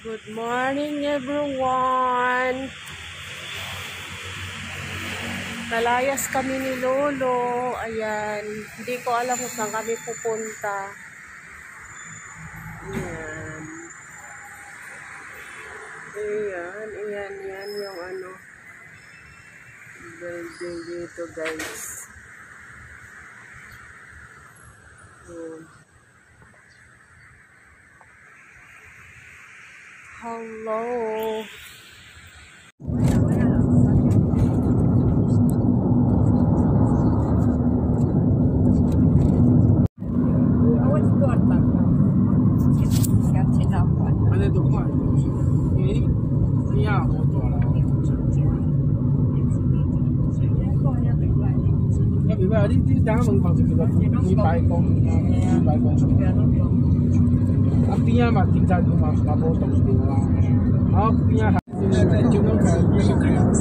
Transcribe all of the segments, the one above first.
Good morning everyone! Nalayas kami ni Lolo. Ayan. Hindi ko alam kung saan kami pupunta. Ayan. Ayan. Ayan. Ayan yung ano. Building dito guys. Hello. Đi ra mừng vào chụp được 200 công 200 công Artinya mati jatuh mas lapor terus bilang. Artinya hasilnya cuma kayak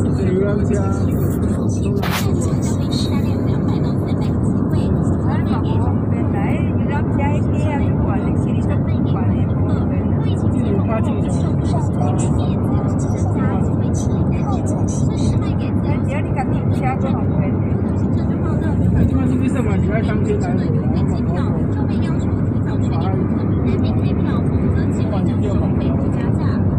interior aja. Terima kasih telah menonton! 确定旅客本人免退票否则机会将作每回加价。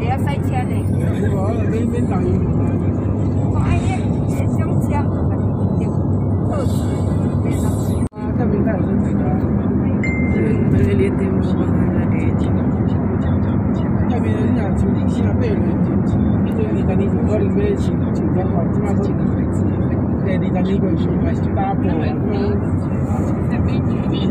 也要塞车嘞。你别别挡人。我爱捏，捏香香，反正特，别弄。啊，那边，这边都进到学校里教教。那人家就领先辈了，你到你到你，我那边青岛青岛好，起码是。哎，你到你广西嘛，就那边嗯，那边便。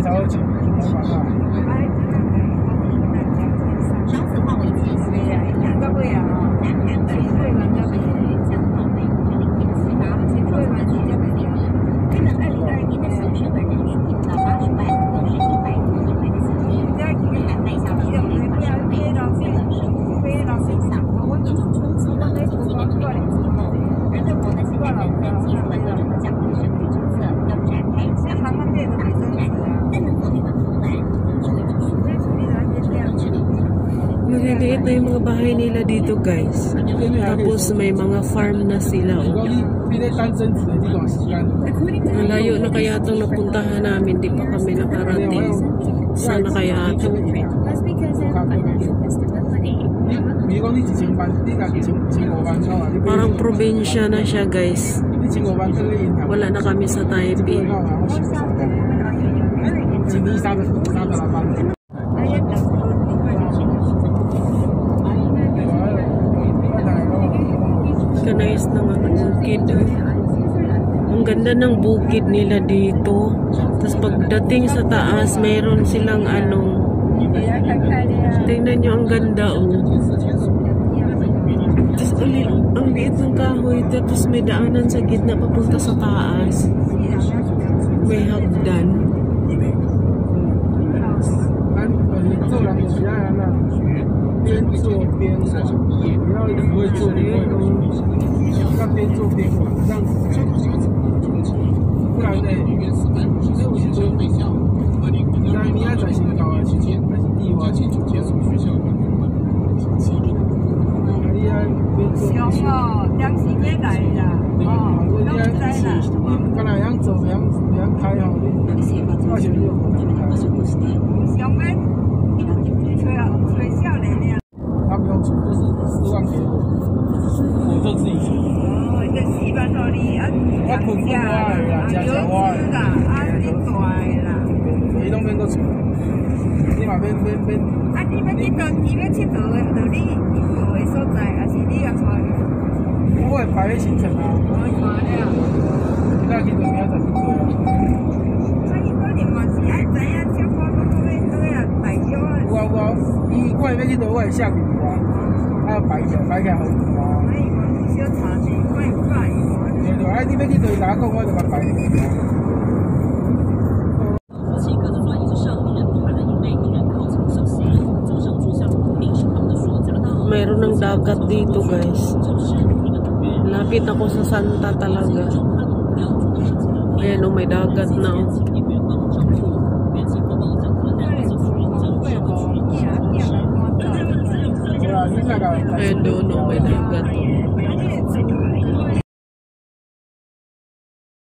走前，唔好问啦。拜拜，拜拜。诶，我哋嘅大招正式上线，我哋之前，我日日都系到诶，真系，好似天使马好似都要揾住一只俾你。今日咧，呢个系点咧？想唔想嚟？guys. Tapos may mga farm na sila. Oh. Ang layo na kaya itong napuntahan namin. Di pa kami nakarating. Sana kaya ito. Parang probinsya na siya guys. Wala na kami sa Taipei. Ayan lang. Kanais ng ano, bukid. Ang ganda ng bukid nila dito. Tapos pagdating sa taas, mayroon silang ano. Tingnan nyo, ang ganda oh. Tapos uli, ang liit ng kahoy. Tapos may daanan sa gitna papunta sa taas. May hagdan. 边做边管让两位做两都的。让边做边玩让这个学校不然呢原你要转型到二七届但是接学校的管理和培训他不用出，就是四万给我，我就自己出。哦，一个四万互你啊，养家啦，啊，油脂啦，啊，你大的啦。伊拢免搁出，你嘛免免免，啊，你要去倒去要佚佗的，就你住的所在，还是你要带？我会排个行程啊，我看了，今仔去就明仔载去过啊。啊，伊可能嘛是爱知影伊我会要去倒，我会下去啊，啊排起来排起来好住啊。所以我小查者，我会快对对，啊你要去倒，哪讲我就甲排起来。夫妻各自专营是上亿人团的，因为人口曾受限，综上住相平时他们的说达到 Mayroon ng dagat dito guys. 就是一个等于 Lapit ako sa Santa talaga. 标准的事情。 Ayan o, may dagat na oh. I don't know, but got